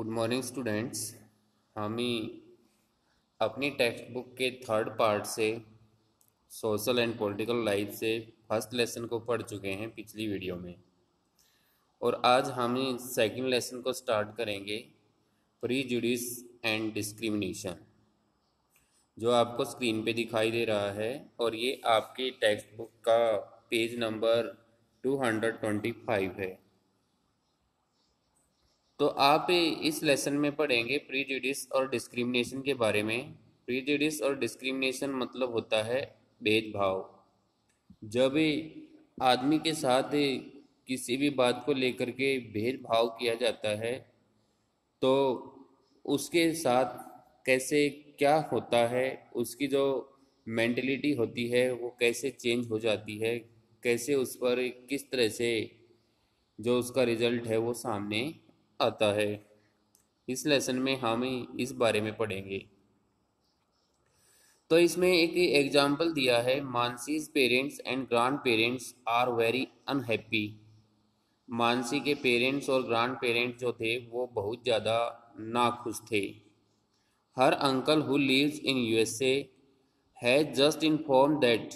Good morning students हम अपनी text book के थर्ड पार्ट से सोशल एंड पॉलिटिकल लाइफ से फ़र्स्ट लेसन को पढ़ चुके हैं पिछली वीडियो में। और आज हम सेकेंड लेसन को स्टार्ट करेंगे प्री जुडिस एंड डिस्क्रिमिनेशन जो आपको स्क्रीन पे दिखाई दे रहा है और ये आपकी टेक्स्ट बुक का पेज नंबर 225 है। तो आप इस लेसन में पढ़ेंगे प्रीजुडिस और डिस्क्रिमिनेशन के बारे में। प्रीजुडिस और डिस्क्रिमिनेशन मतलब होता है भेदभाव। जब आदमी के साथ किसी भी बात को लेकर के भेदभाव किया जाता है तो उसके साथ कैसे क्या होता है, उसकी जो मेंटलिटी होती है, वो कैसे चेंज हो जाती है, कैसे उस पर किस तरह से जो उसका रिज़ल्ट है वो सामने आता है। इस लेसन में हम इस बारे में पढ़ेंगे। तो इसमें एक एग्ज़ाम्पल दिया है। Mansi's parents and grandparents are very unhappy Mansi के पेरेंट्स और ग्रांड पेरेंट्स जो थे, वो बहुत ज़्यादा नाखुश थे। Her uncle who lives in USA has just inform that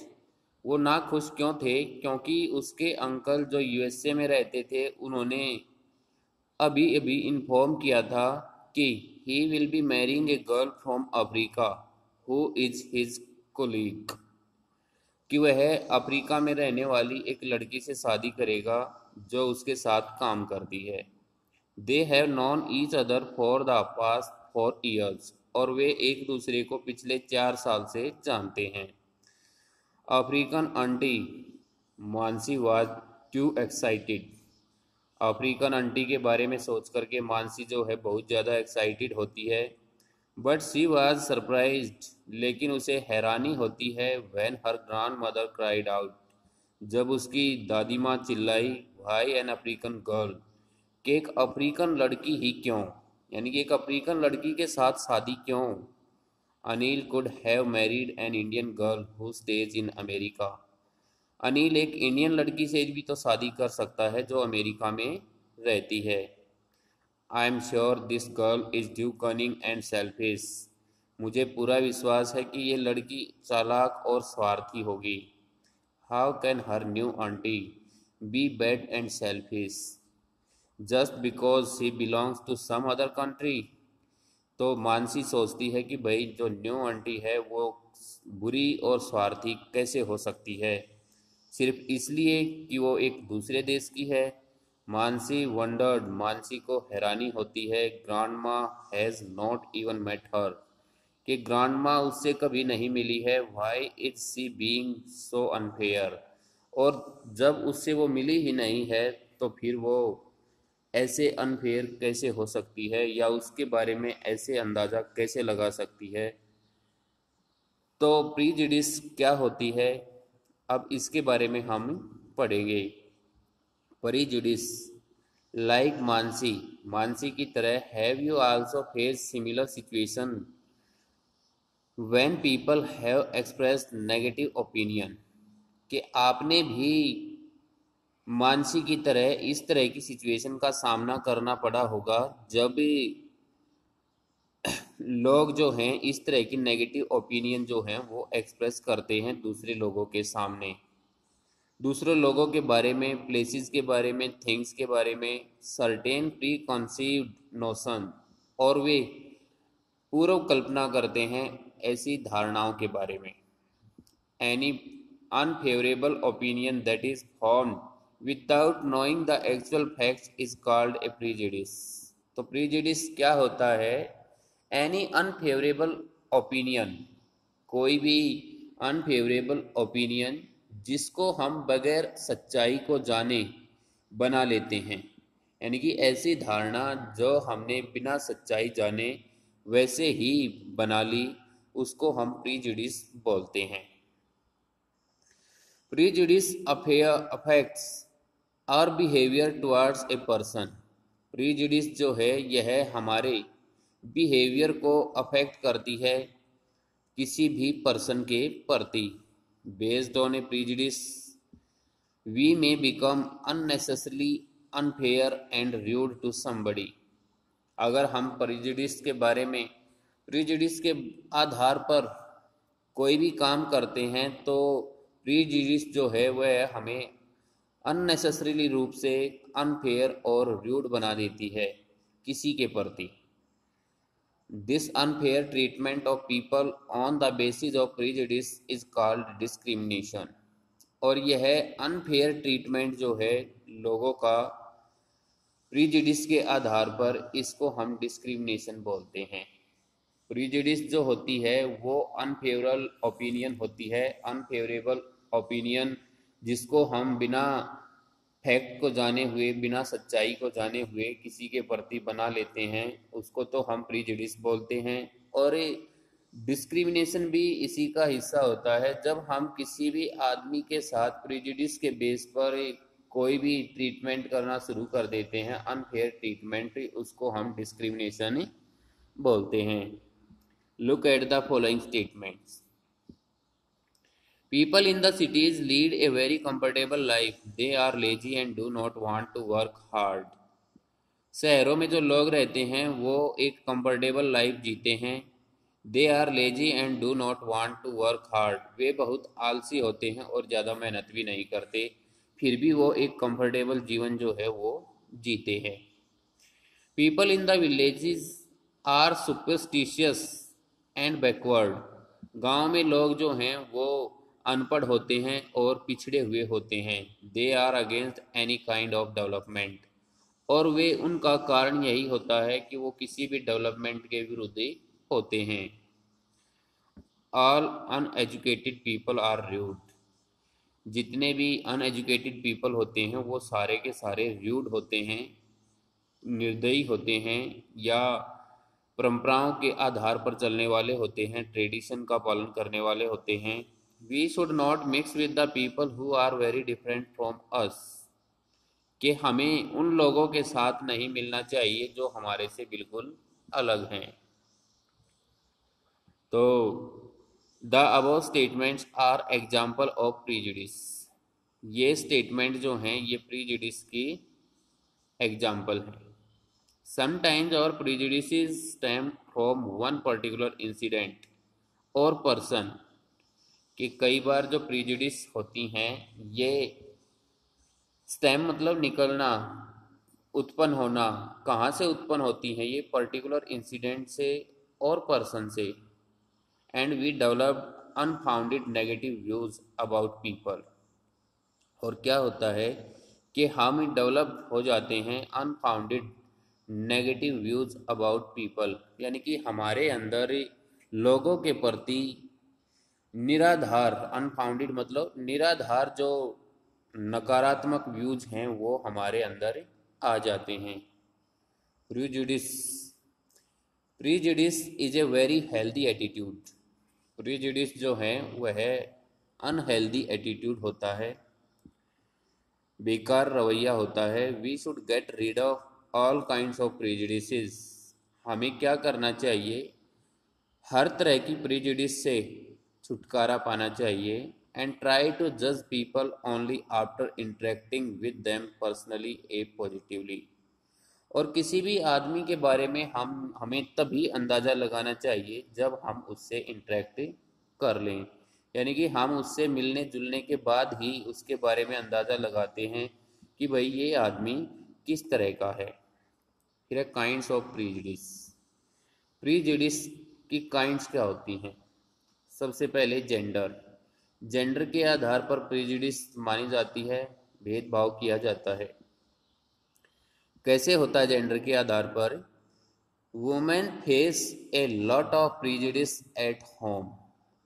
वो नाखुश क्यों थे? क्योंकि उसके अंकल जो यूएसए में रहते थे, उन्होंने अभी अभी इन्फॉर्म किया था कि he will be marrying a girl from Africa who is his colleague कि वह अफ्रीका में रहने वाली एक लड़की से शादी करेगा, जो उसके साथ काम करती है। They have known each other for the past four years और वे एक दूसरे को पिछले चार साल से जानते हैं। African aunty Mansi was too excited African aunty के बारे में सोच करके मानसी जो है बहुत ज़्यादा एक्साइटेड होती है। बट सी वाज सरप्राइज़ लेकिन उसे हैरानी होती है when her grandmother cried out जब उसकी दादी माँ चिल्लाई भाई एन अफ्रीकन गर्ल कि एक अफ्रीकन लड़की ही क्यों? यानी कि एक अफ्रीकन लड़की के साथ शादी क्यों? Anil could have married an Indian girl who stays in America Anil एक इंडियन लड़की से भी तो शादी कर सकता है जो अमेरिका में रहती है। I am sure this girl is due cunning and selfish मुझे पूरा विश्वास है कि ये लड़की चालाक और स्वार्थी होगी। How can her new aunty be bad and selfish just because she belongs to some other country तो मानसी सोचती है कि भाई, जो न्यू आंटी है, वो बुरी और स्वार्थी कैसे हो सकती है? सिर्फ़ इसलिए कि वो एक दूसरे देश की है। मानसी वंडर्ड मानसी को हैरानी होती है grandma has not even met her कि ग्रांड माँ उससे कभी नहीं मिली है। Why it's she being so unfair और जब उससे वो मिली ही नहीं है तो फिर वो ऐसे अनफेयर कैसे हो सकती है? या उसके बारे में ऐसे अंदाज़ा कैसे लगा सकती है? तो प्रीजिडिस क्या होती है? अब इसके बारे में हम पढ़ेंगे। परिजुडिस लाइक मानसी मानसी की तरह have you also face similar situation when people have express negative opinion कि आपने भी मानसी की तरह इस तरह की सिचुएशन का सामना करना पड़ा होगा, जब लोग जो हैं, इस तरह की नेगेटिव ओपिनियन जो हैं, वो एक्सप्रेस करते हैं दूसरे लोगों के सामने। दूसरे लोगों के बारे में प्लेसेस के बारे में थिंग्स के बारे में सर्टेन प्री कॉन्सीव्ड नोशन और वे पूर्व कल्पना करते हैं ऐसी धारणाओं के बारे में। Any unfavourable opinion that is form without knowing the actual facts is called a prejudice तो प्रीजिडिस क्या होता है? एनी अनफेवरेबल ओपिनियन कोई भी अनफेवरेबल ओपिनियन जिसको हम बगैर सच्चाई को जाने बना लेते हैं। यानी कि ऐसी धारणा जो हमने बिना सच्चाई जाने वैसे ही बना ली, उसको हम प्रीजुडिस बोलते हैं। Prejudice affects our behaviour towards a person prejudice जो है, यह हमारे बिहेवियर को अफेक्ट करती है किसी भी पर्सन के प्रति based on a prejudice, we may become unnecessarily unfair and rude to somebody. अगर हम प्रिजिडिस के बारे में प्रिजिडिस के आधार पर कोई भी काम करते हैं तो प्रीजिडिस जो है वह हमें अननेसेसरीली रूप से अनफेयर और रूड बना देती है किसी के प्रति this unfair treatment of people on the basis of prejudice is called discrimination और यह अनफेयर ट्रीटमेंट जो है, लोगों का प्रीजिडिस के आधार पर इसको हम डिस्क्रिमिनेशन बोलते हैं। प्रीजिडिस जो होती है, वो अनफेवरल ओपिनियन होती है अनफेवरेबल ओपिनियन जिसको हम बिना फैक्ट को जाने हुए, बिना सच्चाई को जाने हुए किसी के प्रति बना लेते हैं, उसको तो हम प्रीजिडिस बोलते हैं। और डिस्क्रिमिनेशन भी इसी का हिस्सा होता है। जब हम किसी भी आदमी के साथ प्रीजिडिस के बेस पर कोई भी ट्रीटमेंट करना शुरू कर देते हैं अनफेयर ट्रीटमेंट उसको हम डिस्क्रिमिनेशन बोलते हैं। Look at the following statements People in the cities lead a very comfortable life. They are lazy and do not want to work hard. शहरों में जो लोग रहते हैं, वो एक कंफर्टेबल लाइफ जीते हैं। They are lazy and do not want to work hard वे बहुत आलसी होते हैं और ज़्यादा मेहनत भी नहीं करते। फिर भी वो एक कंफर्टेबल जीवन जो है, वो जीते हैं। People in the villages are superstitious and backward गाँव में लोग जो हैं, वो अनपढ़ होते हैं और पिछड़े हुए होते हैं। They are against any kind of development और वे उनका कारण यही होता है कि वो किसी भी डेवलपमेंट के विरुद्ध होते हैं। All uneducated people are rude जितने भी अनएजुकेटेड पीपल होते हैं, वो सारे के सारे रूड होते हैं, निर्दयी होते हैं या परंपराओं के आधार पर चलने वाले होते हैं ट्रेडिशन का पालन करने वाले होते हैं। We should not mix with the people who are very different from us कि हमें उन लोगों के साथ नहीं मिलना चाहिए जो हमारे से बिल्कुल अलग हैं। तो the above statements are example of prejudice ये स्टेटमेंट जो हैं, ये प्रीजिडिस की एग्ज़ाम्पल हैं। Sometimes our prejudice stem from one particular incident or person कि कई बार जो प्रीजुडिस होती हैं, ये स्टेम मतलब निकलना, उत्पन्न होना, कहाँ से उत्पन्न होती हैं, ये पर्टिकुलर इंसिडेंट से और पर्सन से। And we develop unfounded negative views about people और क्या होता है कि हम डेवलप हो जाते हैं unfounded negative views about people यानी कि हमारे अंदर लोगों के प्रति निराधार अनफाउंडेड मतलब निराधार जो नकारात्मक व्यूज़ हैं, वो हमारे अंदर आ जाते हैं। Prejudice prejudice is a very healthy attitude prejudice जो है वह अनहेल्दी एटीट्यूड होता है। बेकार रवैया होता है। We should get rid of all kind of prejudice हमें क्या करना चाहिए? हर तरह की प्रीजुडिस से छुटकारा पाना चाहिए एंड ट्राई टू जज people only after interacting with them personally a positively और किसी भी आदमी के बारे में हम, हमें तभी अंदाज़ा लगाना चाहिए जब हम उससे इंटरेक्ट कर लें। यानी कि हम उससे मिलने जुलने के बाद ही उसके बारे में अंदाज़ा लगाते हैं कि भाई ये आदमी किस तरह का है। फिर काइंड्स ऑफ़ प्रीजडिस प्रीजडिस की काइंड्स क्या होती हैं? सबसे पहले जेंडर जेंडर के आधार पर प्रेजिडिस मानी जाती है, भेदभाव किया जाता है। कैसे होता है जेंडर के आधार पर? Women face a lot of prejudice at home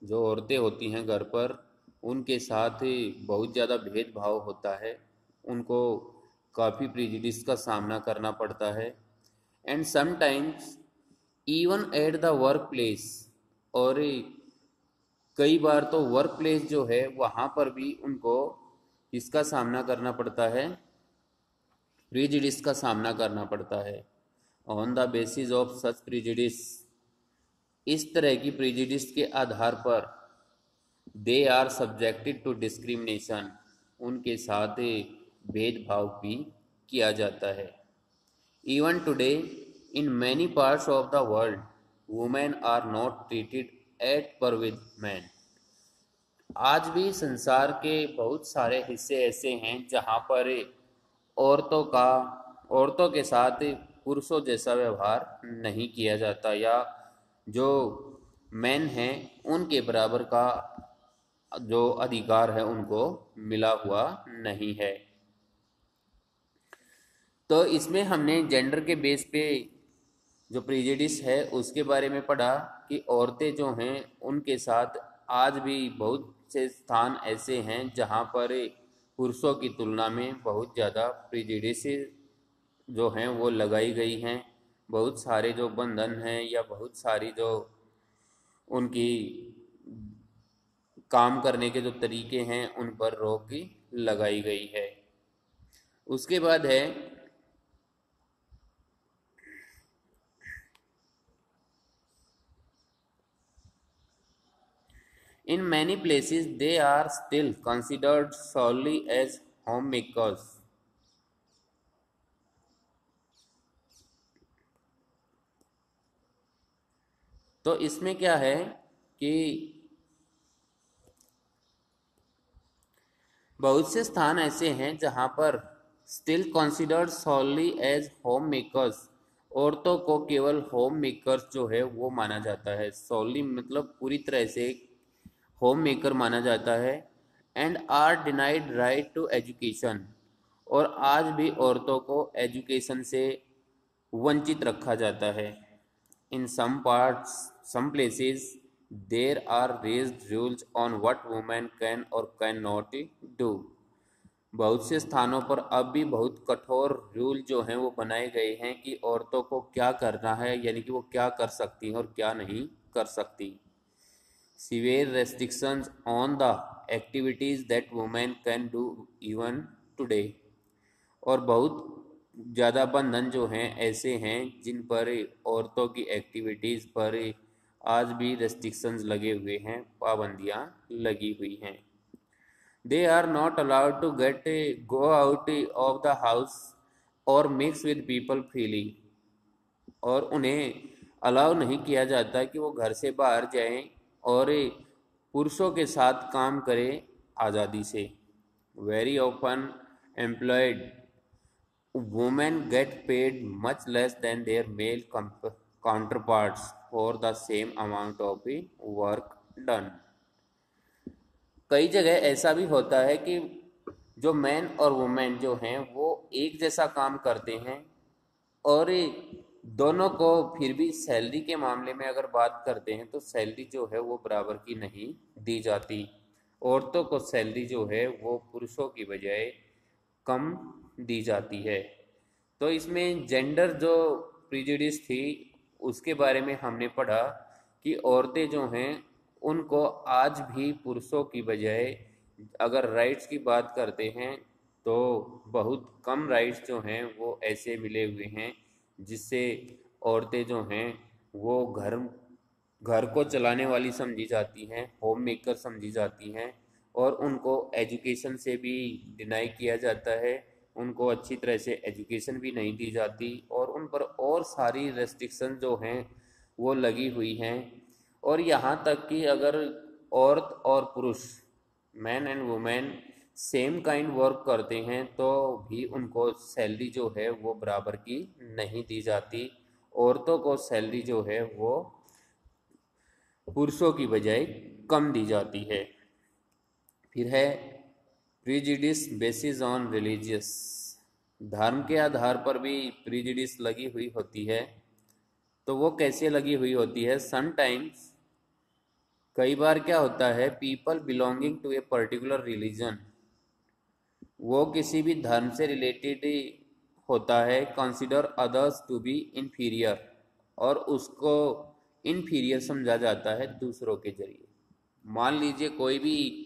जो औरतें होती हैं घर पर, उनके साथ बहुत ज़्यादा भेदभाव होता है। उनको काफ़ी प्रीजिडिस का सामना करना पड़ता है। And sometimes even at the workplace और कई बार तो वर्क प्लेस जो है, वहाँ पर भी उनको इसका सामना करना पड़ता है। प्रिजिडिस का सामना करना पड़ता है। On the basis of such prejudice इस तरह की प्रिजिडिस के आधार पर they are subjected to discrimination उनके साथ भेदभाव भी किया जाता है। Even today in many parts of the world women are not treated at par with man आज भी संसार के बहुत सारे हिस्से ऐसे हैं जहाँ पर औरतों का, औरतों के साथ पुरुषों जैसा व्यवहार नहीं किया जाता या जो मैन हैं, उनके बराबर का जो अधिकार है उनको मिला हुआ नहीं है। तो इसमें हमने जेंडर के बेस पे जो प्रिजेडिस है, उसके बारे में पढ़ा कि औरतें जो हैं, उनके साथ आज भी बहुत से स्थान ऐसे हैं जहाँ पर पुरुषों की तुलना में बहुत ज़्यादा प्रिजेडिस जो हैं, वो लगाई गई हैं। बहुत सारे जो बंधन हैं या बहुत सारी जो उनकी काम करने के जो तरीके हैं, उन पर रोक लगाई गई है। उसके बाद है In many places, they are still considered solely as homemakers. तो इसमें क्या है कि बहुत से स्थान ऐसे हैं जहाँ पर still considered solely as homemakers औरतों को केवल होम मेकर्स जो है वो माना जाता है सॉली मतलब पूरी तरह से होम मेकर माना जाता है and are denied right to education और आज भी औरतों को एजुकेशन से वंचित रखा जाता है. In some parts some places there are rage rules on what women can or can not do बहुत से स्थानों पर अब भी बहुत कठोर रूल जो हैं, वो बनाए गए हैं कि औरतों को क्या करना है, यानी कि वो क्या कर सकती हैं और क्या नहीं कर सकती। Severe restrictions on the activities that women can do even today. और बहुत ज़्यादा बंधन जो हैं, ऐसे हैं, जिन पर औरतों की एक्टिविटीज़ पर आज भी रेस्ट्रिक्शंस लगे हुए हैं, पाबंदियाँ लगी हुई हैं। They are not allowed to get go out of the house और मिक्स विद पीपल फ्रीली और उन्हें अलाउ नहीं किया जाता कि वो घर से बाहर जाएँ और पुरुषों के साथ काम करे आज़ादी से। Very often employed women get paid much less than their male counterparts for the same amount of work done कई जगह ऐसा भी होता है कि जो मैन और वुमेन जो हैं, वो एक जैसा काम करते हैं और दोनों को फिर भी सैलरी के मामले में अगर बात करते हैं तो सैलरी जो है वो बराबर की नहीं दी जाती। औरतों को सैलरी जो है वो पुरुषों की बजाय कम दी जाती है। तो इसमें जेंडर जो प्रिजुडिस थी, उसके बारे में हमने पढ़ा कि औरतें जो हैं, उनको आज भी पुरुषों की बजाय अगर राइट्स की बात करते हैं तो बहुत कम राइट्स जो हैं वो ऐसे मिले हुए हैं जिससे औरतें जो हैं, वो घर घर को चलाने वाली समझी जाती हैं होम मेकर समझी जाती हैं और उनको एजुकेशन से भी डिनाई किया जाता है। उनको अच्छी तरह से एजुकेशन भी नहीं दी जाती और उन पर और सारी रेस्ट्रिक्शन जो हैं, वो लगी हुई हैं। और यहाँ तक कि अगर औरत और पुरुष man and women same kind work करते हैं तो भी उनको सैलरी जो है वो बराबर की नहीं दी जाती। औरतों को सैलरी जो है वो पुरुषों की बजाय कम दी जाती है। फिर है प्रिजिडिस बेसिस ऑन रिलीजियस धर्म के आधार पर भी प्रिजिडिस लगी हुई होती है। तो वो कैसे लगी हुई होती है? समटाइम्स कई बार क्या होता है people belonging to a particular religion वो किसी भी धर्म से रिलेटेड होता है consider others to be inferior और उसको इन्फीरियर समझा जाता है दूसरों के ज़रिए। मान लीजिए कोई भी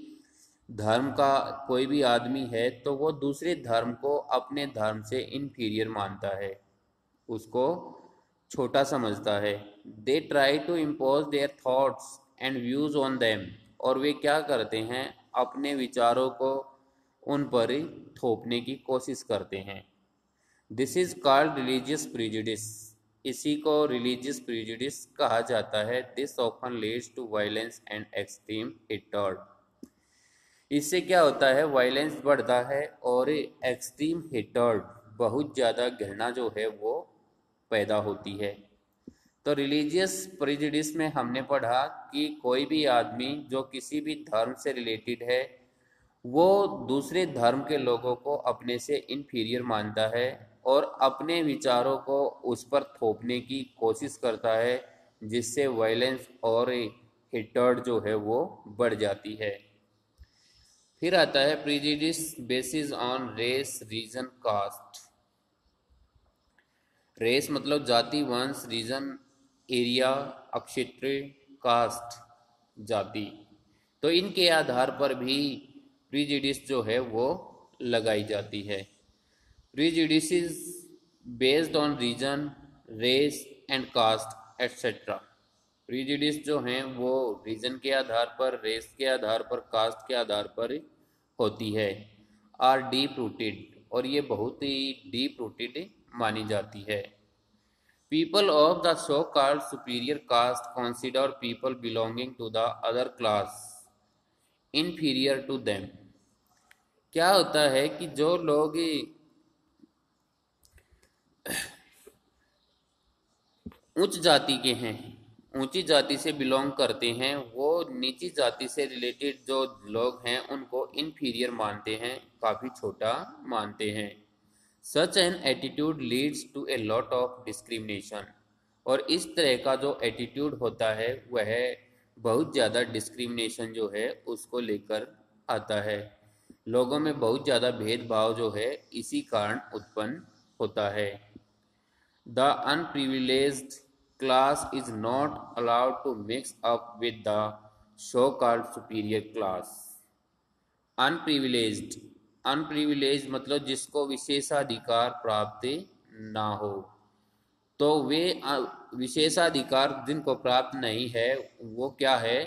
धर्म का, कोई भी आदमी है तो वो दूसरे धर्म को अपने धर्म से इन्फीरियर मानता है। उसको छोटा समझता है। They try to impose their thoughts and views on them और वे क्या करते हैं? अपने विचारों को उन पर थोपने की कोशिश करते हैं। This is called religious prejudice इसी को रिलीजियस प्रिजुडिस कहा जाता है। This often leads to violence and extreme hatred इससे क्या होता है? वायलेंस बढ़ता है और एक्सट्रीम हेटर्ड बहुत ज़्यादा घृणा जो है वो पैदा होती है। तो रिलीजियस प्रिजुडिस में हमने पढ़ा कि कोई भी आदमी जो किसी भी धर्म से रिलेटेड है वो दूसरे धर्म के लोगों को अपने से इन्फीरियर मानता है और अपने विचारों को उस पर थोपने की कोशिश करता है, जिससे वायलेंस और हिटर्ड जो है वो बढ़ जाती है। फिर आता है prejudice basis on race region caste race मतलब जाति, वंश रीजन एरिया अक्षेत्र कास्ट जाति। तो इनके आधार पर भी प्रीजिडिस जो है वो लगाई जाती है। Prejudice is based on region race and caste etcetera prejudice जो हैं वो रीजन के आधार पर रेस के आधार पर कास्ट के आधार पर होती है। आर डीप रूटेड और ये बहुत ही डीप रूटेड मानी जाती है। People of the so called superior caste consider people belonging to the other class inferior to them क्या होता है कि जो लोग उच्च जाति के हैं, ऊँची जाति से बिलोंग करते हैं, वो नीची जाति से रिलेटेड जो लोग हैं, उनको इन्फीरियर मानते हैं, काफ़ी छोटा मानते हैं। Such an attitude leads to a lot of discrimination और इस तरह का जो एटीट्यूड होता है, वह बहुत ज़्यादा डिस्क्रिमिनेशन जो है, उसको लेकर आता है। लोगों में बहुत ज़्यादा भेदभाव जो है, इसी कारण उत्पन्न होता है। The unprivileged class is not allowed to mix up with the so called superior class unprivileged unprivileged मतलब जिसको विशेषाधिकार प्राप्त ना हो। तो वे विशेषाधिकार जिनको प्राप्त नहीं है, वो क्या है?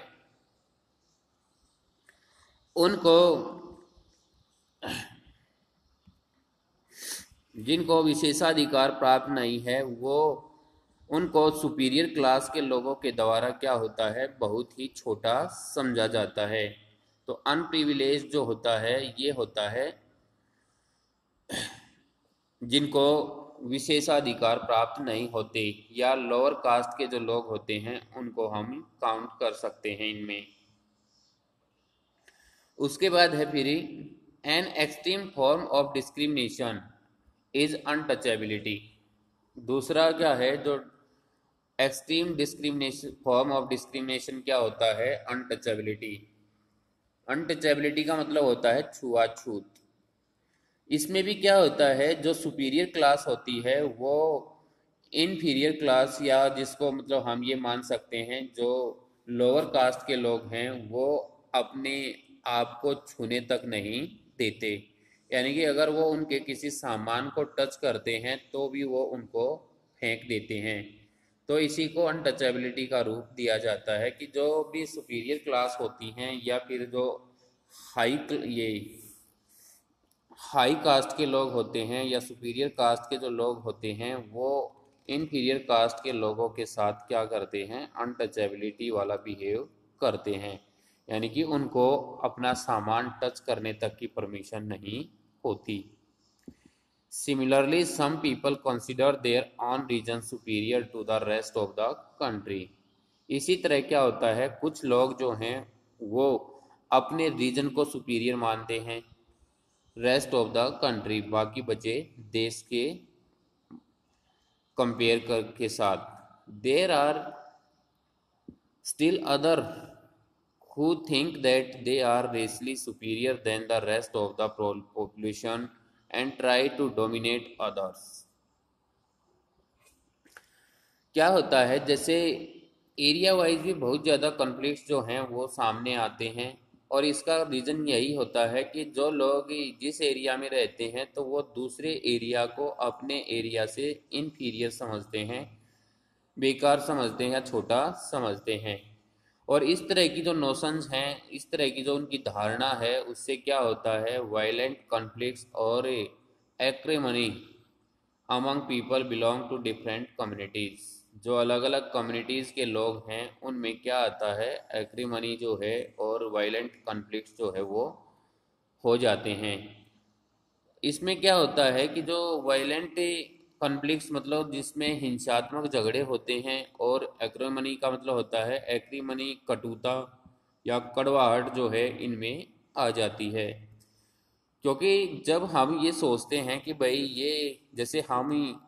उनको जिनको विशेषाधिकार प्राप्त नहीं है, वो, उनको सुपीरियर क्लास के लोगों के द्वारा क्या होता है? बहुत ही छोटा समझा जाता है। तो अनप्रिविलेज जो होता है, ये होता है, जिनको विशेषाधिकार प्राप्त नहीं होते या लोअर कास्ट के जो लोग होते हैं, उनको हम काउंट कर सकते हैं इनमें। उसके बाद है फिर an extreme form of discrimination is untouchability दूसरा क्या है जो extreme discrimination form of discrimination क्या होता है? अनटचेबिलिटी अनटचेबिलिटी का मतलब होता है छुआछूत। इसमें भी क्या होता है? जो सुपीरियर क्लास होती है, वो इनफीरियर क्लास या जिसको मतलब हम ये मान सकते हैं, जो लोअर कास्ट के लोग हैं, वो अपने आप को छूने तक नहीं। देते। यानी कि अगर वो उनके किसी सामान को टच करते हैं तो भी वो उनको फेंक देते हैं। तो इसी को अनटचेबिलिटी का रूप दिया जाता है कि जो भी सुपीरियर क्लास होती हैं या फिर जो हाई ये हाई कास्ट के लोग होते हैं या सुपीरियर कास्ट के जो लोग होते हैं, वो इनफीरियर कास्ट के लोगों के साथ क्या करते हैं? अनटचेबिलिटी वाला बिहेव करते हैं। यानी कि उनको अपना सामान टच करने तक की परमिशन नहीं होती। Similarly some people consider their own region superior to the rest of the country इसी तरह क्या होता है? कुछ लोग जो हैं, वो अपने रीजन को सुपीरियर मानते हैं रेस्ट ऑफ़ द कंट्री बाकी बचे देश के कंपेयर कर, के साथ। There are still other who think that they are racially superior than the rest of the population and try to dominate others. क्या होता है? जैसे एरिया वाइज भी बहुत ज़्यादा कॉन्फ्लिक्ट जो हैं, वो सामने आते हैं और इसका रीज़न यही होता है कि जो लोग जिस एरिया में रहते हैं तो वो दूसरे एरिया को अपने एरिया से इनफीरियर समझते हैं, बेकार समझते हैं या छोटा समझते हैं। और इस तरह की जो नोशंस हैं, इस तरह की जो उनकी धारणा है, उससे क्या होता है? वायलेंट कॉन्फ्लिक्ट्स और acrimony among people belong to different communities जो अलग अलग कम्युनिटीज़ के लोग हैं, उनमें क्या आता है? एक्रीमनी जो है और वायलेंट कॉन्फ्लिक्ट जो है, वो हो जाते हैं। इसमें क्या होता है कि जो वायलेंट कॉन्फ्लिक्ट मतलब जिसमें हिंसात्मक झगड़े होते हैं और एक्रीमनी का मतलब होता है एक्रीमनी कटुता या कड़वाहट जो है इनमें आ जाती है। क्योंकि जब हम ये सोचते हैं कि भाई ये जैसे हम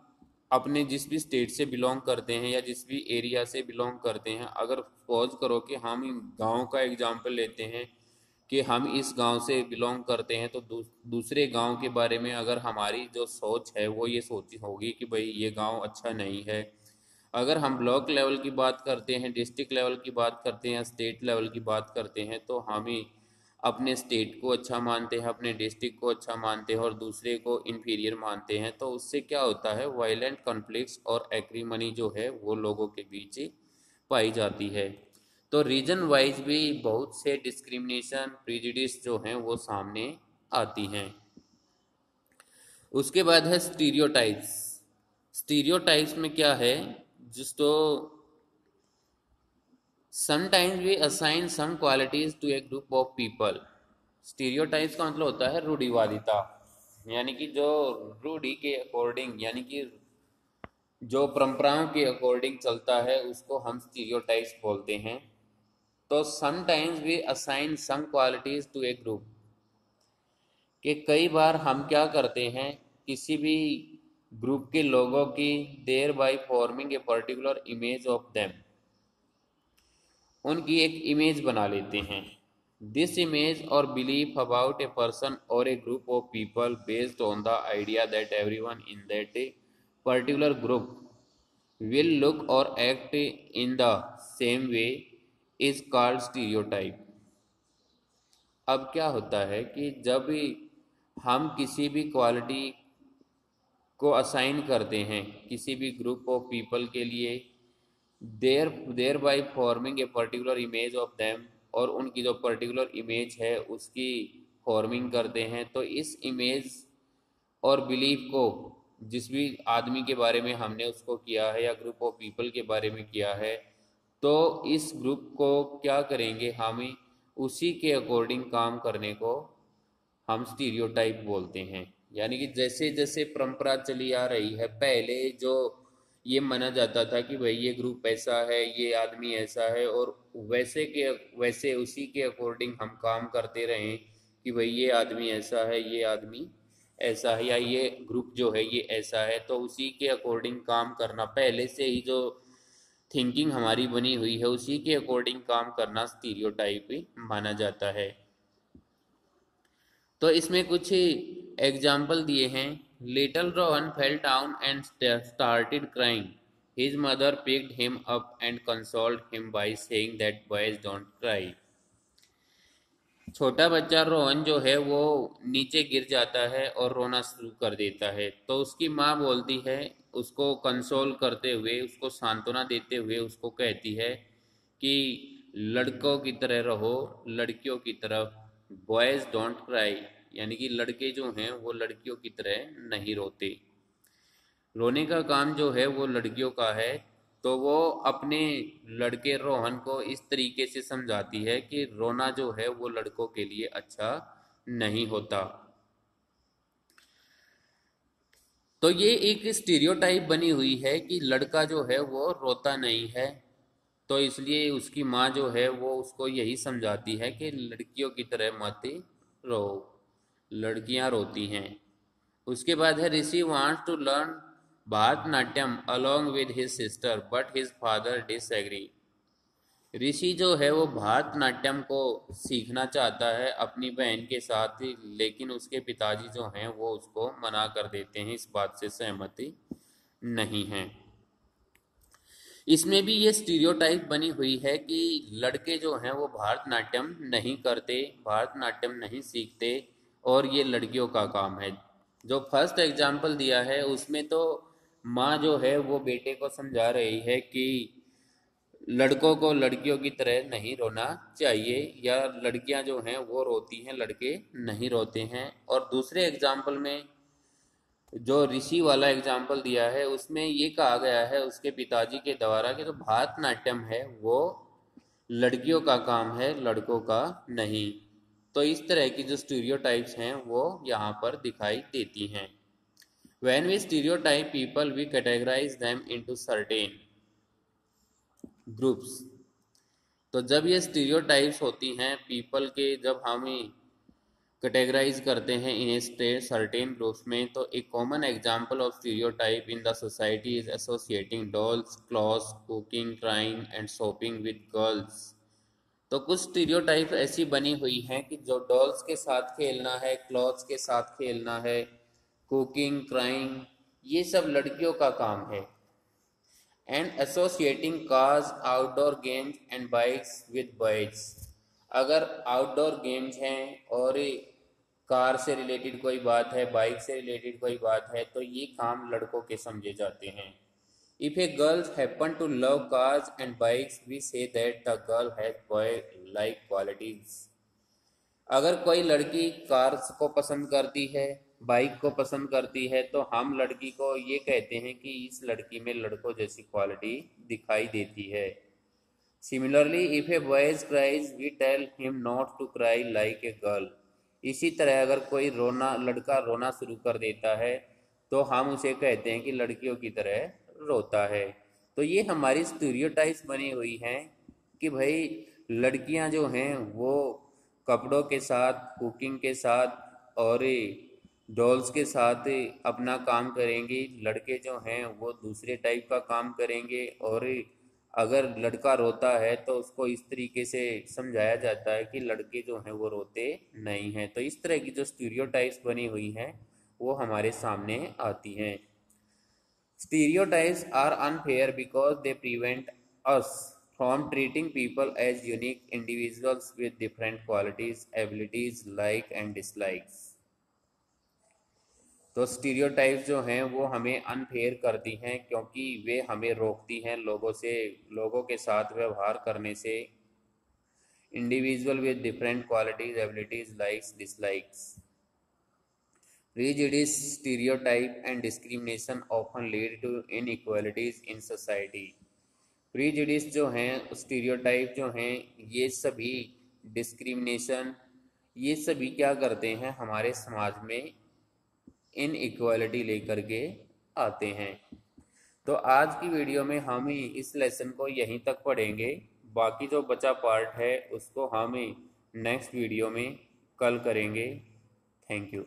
अपने जिस भी स्टेट से बिलोंग करते हैं या जिस भी एरिया से बिलोंग करते हैं, अगर सपोज़ करो कि हम गाँव का एग्जांपल लेते हैं कि हम इस गाँव से बिलोंग करते हैं तो दू, दूसरे गाँव के बारे में अगर हमारी जो सोच है वो ये सोची होगी कि भाई ये गाँव अच्छा नहीं है। अगर हम ब्लॉक लेवल की बात करते हैं डिस्ट्रिक्ट लेवल की बात करते हैं स्टेट लेवल की बात करते हैं तो हम ही अपने स्टेट को अच्छा मानते हैं अपने डिस्ट्रिक्ट को अच्छा मानते हैं और दूसरे को इन्फीरियर मानते हैं। तो उससे क्या होता है वायलेंट कॉन्फ्लिक्ट्स और एग्रीमनी जो है वो लोगों के बीच पाई जाती है। तो रीजन वाइज भी बहुत से डिस्क्रिमिनेशन प्रिजिडिस जो हैं, वो सामने आती हैं। उसके बाद है स्टीरियोटाइप्स स्टीरियोटाइप्स में क्या है? जिस तो sometimes we assign some qualities to a group of people stereotypes का मतलब होता है रूढ़िवादिता। यानी कि जो रूढ़ी के अकॉर्डिंग यानी कि जो परंपराओं के अकॉर्डिंग चलता है, उसको हम स्टीरियोटाइप्स बोलते हैं। तो sometimes we assign some qualities to a group कि कई बार हम क्या करते हैं, किसी भी ग्रुप के लोगों की there by forming a particular image of them उनकी एक इमेज बना लेते हैं। This image or belief about a person or a group of people based on the idea that every one in that particular group will look or act in the same way is called stereotype अब क्या होता है कि जब भी हम किसी भी क्वालिटी को असाइन करते हैं, किसी भी ग्रुप ऑफ़ पीपल के लिए there there by forming a particular image of them और उनकी जो पर्टिकुलर इमेज है, उसकी फॉर्मिंग करते हैं तो इस इमेज और बिलीफ को जिस भी आदमी के बारे में हमने उसको किया है या ग्रुप ऑफ़ पीपल के बारे में किया है तो इस ग्रुप को क्या करेंगे हम उसी के अकॉर्डिंग काम करने को हम स्टीरियोटाइप बोलते हैं। यानी कि जैसे जैसे परंपरा चली आ रही है, पहले जो ये माना जाता था कि भाई ये ग्रुप ऐसा है, ये आदमी ऐसा है और वैसे के, वैसे उसी के अकॉर्डिंग हम काम करते रहें कि भाई ये आदमी ऐसा है, ये आदमी ऐसा है या ये ग्रुप जो है ये ऐसा है तो उसी के अकॉर्डिंग काम करना। पहले से ही जो थिंकिंग हमारी बनी हुई है, उसी के अकॉर्डिंग काम करना स्टीरियोटाइप ही माना जाता है। तो इसमें कुछ एग्ज़ाम्पल दिए हैं। Little Rohan fell down and started crying his mother picked him up and consoled him by saying that boys don't cry छोटा बच्चा रोहन जो है वो नीचे गिर जाता है और रोना शुरू कर देता है। तो उसकी माँ बोलती है, उसको कंसोल करते हुए, उसको सांत्वना देते हुए उसको कहती है कि लड़कों की तरह रहो, लड़कियों की तरफ़ बॉयज़ डोंट क्राई यानी कि लड़के जो हैं वो लड़कियों की तरह नहीं रोते। रोने का काम जो है वो लड़कियों का है तो वो अपने लड़के रोहन को इस तरीके से समझाती है कि रोना जो है वो लड़कों के लिए अच्छा नहीं होता। तो ये एक स्टीरियोटाइप बनी हुई है कि लड़का जो है वो रोता नहीं है। तो इसलिए उसकी माँ जो है वो उसको यही समझाती है कि लड़कियों की तरह मत रो लड़कियाँ रोती हैं। उसके बाद है Rishi wants to learn Bharatanatyam along with his sister but his father disagree Rishi जो है, वो भारतनाट्यम को सीखना चाहता है, अपनी बहन के साथ ही लेकिन उसके पिताजी जो हैं, वो उसको मना कर देते हैं, इस बात से सहमति नहीं है। इसमें भी ये स्टीरियोटाइप बनी हुई है कि लड़के जो हैं, वो भारतनाट्यम नहीं करते भारतनाट्यम नहीं सीखते, और ये लड़कियों का काम है। जो फ़र्स्ट एग्ज़ाम्पल दिया है, उसमें तो माँ जो है वो बेटे को समझा रही है कि लड़कों को लड़कियों की तरह नहीं रोना चाहिए, या लड़कियाँ जो हैं वो रोती हैं, लड़के नहीं रोते हैं। और दूसरे एग्ज़ाम्पल में जो ऋषि वाला एग्ज़ाम्पल दिया है, उसमें ये कहा गया है, उसके पिताजी के द्वारा कि जो तो भारतनाट्यम है, वो लड़कियों का काम है, लड़कों का नहीं। तो इस तरह की जो स्टीरियोटाइप्स हैं, वो यहाँ पर दिखाई देती हैं। When we stereotype people, we categorize them into certain groups. तो जब ये स्टीरियोटाइप्स होती हैं पीपल के जब हम कैटेगराइज करते हैं इन सर्टेन ग्रुप्स में तो एक common example of stereotype in the society is associating dolls cloth cooking crying and shopping with girls तो कुछ स्टीरियोटाइप ऐसी बनी हुई हैं कि जो डॉल्स के साथ खेलना है क्लॉथ्स के साथ खेलना है कुकिंग क्राइंग ये सब लड़कियों का काम है। And associating cars outdoor games and bikes with boys अगर आउटडोर गेम्स हैं और कार से रिलेटेड कोई बात है बाइक से रिलेटेड कोई बात है तो ये काम लड़कों के समझे जाते हैं। If a girls happen to love cars and bikes we say that the girl has boy like qualities अगर कोई लड़की कार्स को पसंद करती है बाइक को पसंद करती है तो हम लड़की को ये कहते हैं कि इस लड़की में लड़कों जैसी क्वालिटी दिखाई देती है। Similarly if a boys cries we tell him not to cry like a girl इसी तरह अगर कोई रोना, लड़का रोना शुरू कर देता है तो हम उसे कहते हैं कि लड़कियों की तरह रोता है। तो ये हमारी स्टूरियोटाइप्स बनी हुई हैं कि भाई, लड़कियाँ जो हैं, वो कपड़ों के साथ कुकिंग के साथ और डॉल्स के साथ अपना काम करेंगी, लड़के जो हैं वो दूसरे टाइप का काम करेंगे और अगर लड़का रोता है तो उसको इस तरीके से समझाया जाता है कि लड़के जो हैं वो रोते नहीं हैं। तो इस तरह की जो स्टीरियोटाइप्स बनी हुई हैं, वो हमारे सामने आती हैं। Stereotypes are unfair because they prevent us from treating people as unique individuals with different qualities abilities like and dislikes तो स्टीरियोटाइप्स जो हैं वो हमें अनफेयर करती हैं क्योंकि वे हमें रोकती हैं लोगों से, लोगों के साथ व्यवहार करने से। Individual with different qualities abilities likes dislikes Rigidist stereotype and discrimination often lead to inequalities in society. Prejudice जो हैं स्टीरियोटाइप जो हैं, ये सभी डिस्क्रिमिनेशन ये सभी क्या करते हैं हमारे समाज में? इन इक्वालिटी लेकर के आते हैं। तो आज की वीडियो में हम ही इस लेसन को यहीं तक पढ़ेंगे। बाकी जो बचा पार्ट है, उसको हम ही नेक्स्ट वीडियो में कल करेंगे। Thank you